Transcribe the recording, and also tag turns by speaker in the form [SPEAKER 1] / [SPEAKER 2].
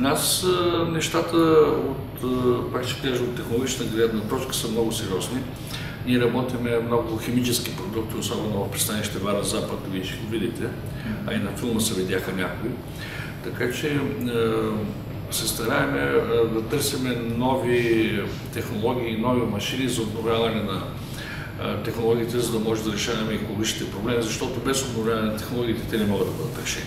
[SPEAKER 1] нас нещата от, пак ще кажа, от технологична гледна точка са много сериозни. Ние работиме много химически продукти, особено в пристанище Вара Запад, вие ще го видите, а и на филма се видяха някои. Така че се стараем да търсим нови технологии, нови машини за обновяване на технологиите, за да може да решаваме екологичните проблеми, защото без обновяване на технологиите те не могат да бъдат решени.